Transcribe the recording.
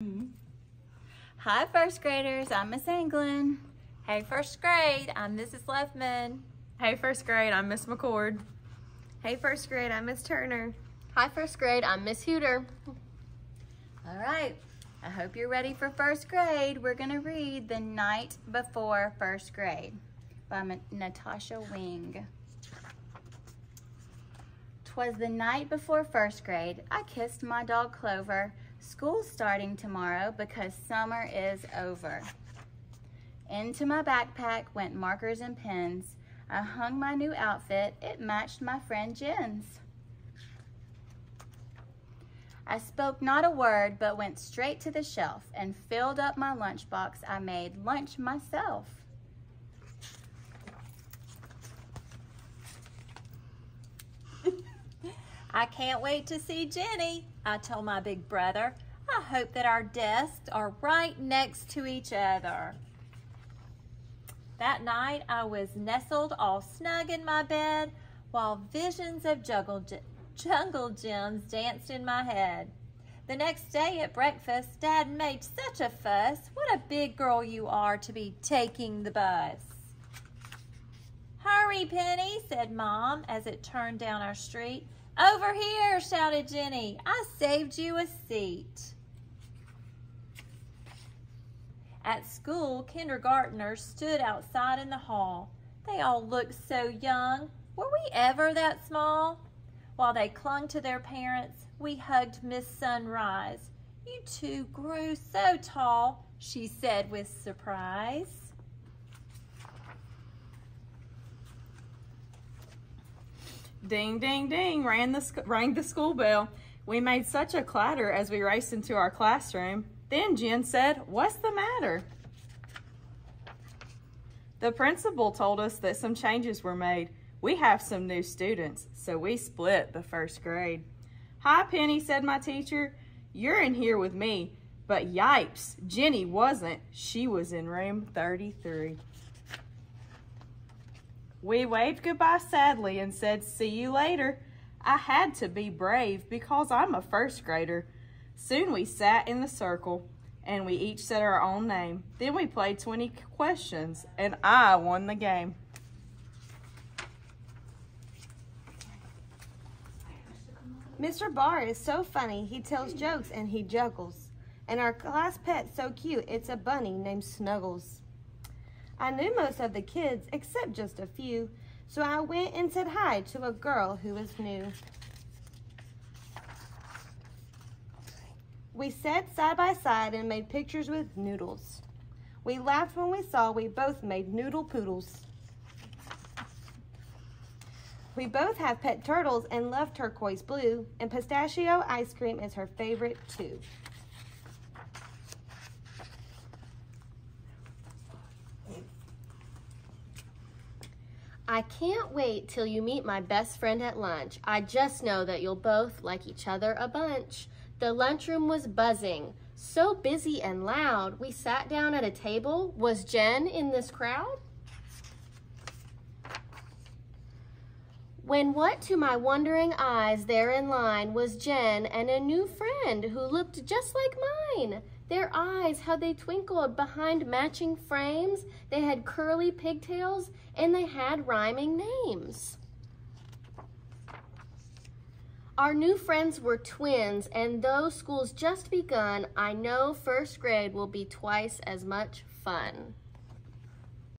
Mm-hmm. Hi, first graders. I'm Miss Anglin. Hey, first grade, I'm Mrs. Leffman. Hey, first grade, I'm Miss McCord. Hey, first grade, I'm Miss Turner. Hi, first grade, I'm Miss Hooter. All right. I hope you're ready for first grade. We're going to read The Night Before First Grade by M Natasha Wing. Twas the night before first grade. I kissed my dog Clover. School's starting tomorrow because summer is over. Into my backpack went markers and pens. I hung my new outfit. It matched my friend Jen's. I spoke not a word, but went straight to the shelf and filled up my lunchbox. I made lunch myself. I can't wait to see Jenny, I told my big brother. I hope that our desks are right next to each other. That night, I was nestled all snug in my bed while visions of jungle, jungle gyms danced in my head. The next day at breakfast, Dad made such a fuss. What a big girl you are to be taking the bus. Hurry, Penny, said Mom as it turned down our street. Over here, shouted Jenny. I saved you a seat. At school, kindergartners stood outside in the hall. They all looked so young. Were we ever that small? While they clung to their parents, we hugged Miss Sunrise. You two grew so tall, she said with surprise. Ding, ding, ding, rang the, rang the school bell. We made such a clatter as we raced into our classroom. Then Jen said, what's the matter? The principal told us that some changes were made. We have some new students, so we split the first grade. Hi, Penny, said my teacher. You're in here with me. But yipes, Jenny wasn't. She was in room 33. We waved goodbye sadly and said, see you later. I had to be brave because I'm a first grader. Soon we sat in the circle and we each said our own name. Then we played 20 questions and I won the game. Mr. Barr is so funny. He tells jokes and he juggles. And our class pet's so cute. It's a bunny named Snuggles. I knew most of the kids except just a few, so I went and said hi to a girl who was new. We sat side by side and made pictures with noodles. We laughed when we saw we both made noodle poodles. We both have pet turtles and love turquoise blue, and pistachio ice cream is her favorite too. I can't wait till you meet my best friend at lunch. I just know that you'll both like each other a bunch. The lunchroom was buzzing, so busy and loud. We sat down at a table. Was Jen in this crowd? When what to my wondering eyes there in line was Jen and a new friend who looked just like mine. Their eyes, how they twinkled behind matching frames. They had curly pigtails and they had rhyming names. Our new friends were twins, and though school's just begun, I know first grade will be twice as much fun.